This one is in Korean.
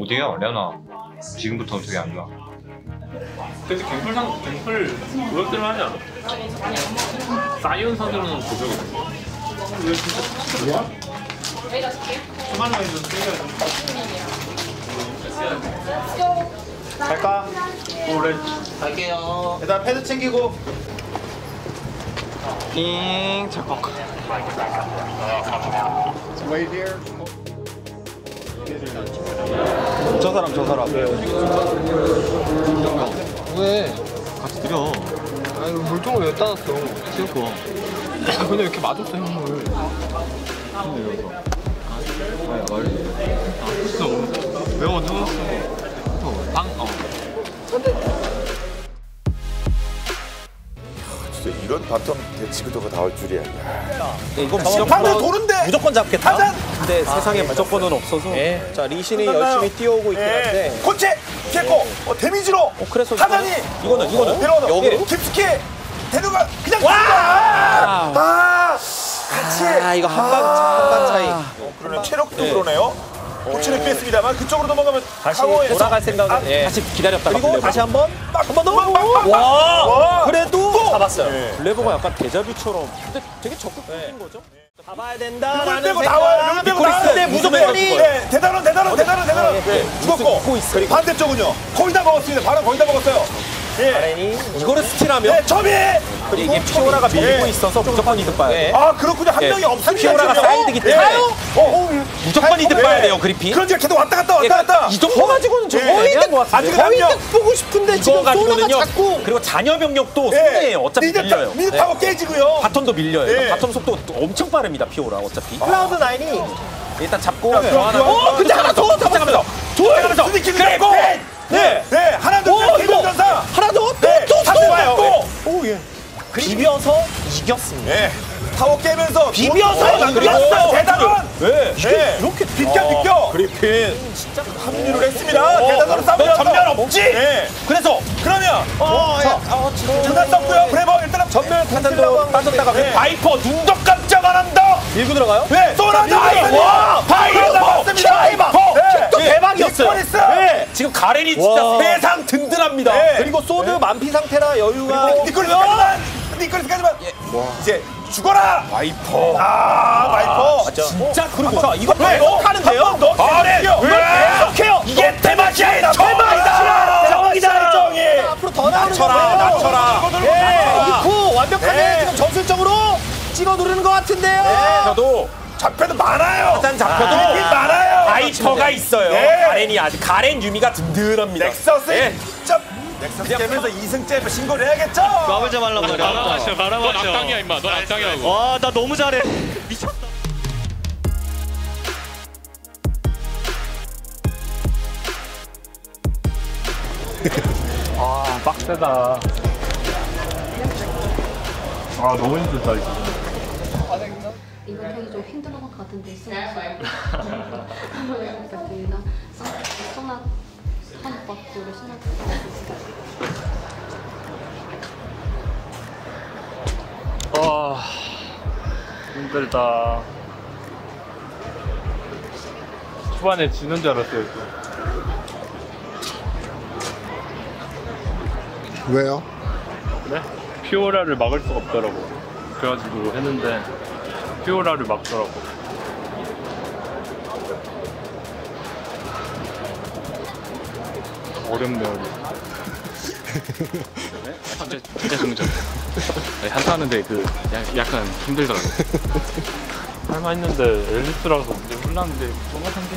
어디야 레나 지금부터 되게 안 좋아 근데 갱플상 갱플 노력들을 하지 않아? 사이언 선수로는 고정이 돼. 왜 진짜 뭐야? 수많은 애들 갈까? 오래 갈게요. 일단 패드 챙기고 띵 잠깐 저 사람 저 사람 왜? 같이 드려 아니 물통을 왜 따놨어? 싫고 근데 왜 이렇게 맞았어 형을? 매워 누웠어 방어 바텀 대치부터가 나올 줄이야. 이건 판을 도는데! 무조건 잡겠다. 타잔! 근데 세상에 무조건은 없어서. 자 리신이 열심히 뛰어오고 있긴 한데. 코치! 캐코! 어, 데미지로! 어, 그래서 타잔이 이거는 이거는. 내려가다 여기로. 깊숙이! 데려가 그냥 와! 아! 같이! 아 이거 한방 한방 차이. 어, 그러네 체력도 그러네요. 코치를 뺐습니다만 그쪽으로 넘어가면 다시 돌아갈 생각은 아, 예. 다시 기다렸다가 그리고. 다시 한번 막, 한번 더. 와, 잡았어요. 네. 블레버가 약간 데자뷰처럼 근데 되게 적극적인 거죠. 잡아야 물 된다라는 생각. 나와요. 물 빼고 나와요. 무조건이 네, 대단한 대단한 대단한 대단한. 예, 네, 예. 죽었고 반대쪽은요. 거의 다 먹었습니다. 바로 거의 다 먹었어요. 예. 아렌이 이거를 스틸하면 네, 점이. 그리고 이게 피오라가 밀고 예. 있어서 무조건 이득 봐야 돼. 아 그렇군요. 한 예. 명이 없습니다. 피오라가. 사이드기 어, 때문에. 예. 어, 어. 무조건 이득 예. 봐야 돼요, 그리핀. 그런지 계속 왔다 갔다 왔다 갔다. 이 정도 가지고는. 거의 이득 것 같은데. 아직은 한 명. 보고 싶은데 지금 가지고는요. 그리고 잔여 병력도 예. 손해예요. 어차피 미드 밀려요. 타- 미드 네. 타고 깨지고요. 바텀도 밀려요. 예. 바텀 속도 엄청 빠릅니다, 피오라 어차피. 클라우드 나인이 일단 잡고. 그럼, 어, 근데 하나 더 잡아가면서. 둘. 하나 더. 스니킹 그리고 네. 네. 네. 하나 둘 오, 셋. 이거. 대전사. 비벼서 이겼습니다. 네. 타워 깨면서 비벼서. 그리고 대단한. 네. 네. 이렇게 비껴 비껴. 그리핀. 진짜 합류를 했습니다. 대단한 싸움. 너 전면 없지? 네. 그래서 그러면 어, 자, 어, 지금 전단 썼고요. 브레버 일단은 전면 판단도 빠졌다가 네. 바이퍼 눈도 깜짝 안 한다. 밀고 들어가요? 네. 쏘나다. 와, 바이퍼 샤이바. 네. 또 대박이었어요. 네. 지금 가렌이 진짜 와. 세상 든든합니다. 네. 그리고 소드 만피 상태라 여유가 니콜리스까지만 니콜리스까지만 이제 죽어라. 바이퍼. 아 마이퍼. 진짜 그리고 자 이거 왜? 계속 하는데요? 너 가렌 계속해요. 이게 대박이야. 대박이다. 대박이다. 정이. 앞으로 더 나오는 거 낮춰라. 예, 이코 완벽하게 네. 지금 전술적으로 찍어 누르는 것 같은데요. 저도 잡혀도 많아요. 일단 잡혀도 아, 많아요. 바이퍼가 있어요. 네. 가렌이 아직 가렌 유미가 든든합니다. nexus 예. nexus 깨면서 2승째 신고를 해야겠죠. 마블자 말란 말이야. 바라마셔 바라마셔 넌 악당이야 임마 넌 악당이라고 와, 나 너무 잘해. 미쳤다. 아 빡세다 아 너무 힘들다 이거 이번 하기 좀 힘들어 것 같은데 한번 부탁드립니다. 소나 한 박수를 신나 아 힘들다 초반에 지는 줄 알았어요 또. 왜요? 네? 피오라를 막을 수가 없더라고 그래가지고 했는데 피오라를 막더라고 어렵네요 현재 현재 승전. 네, 한타 하는데 그 야- 약간 힘들더라고요. 할만 했는데 앨리스라서 이제 혼났는데 쫑아 상대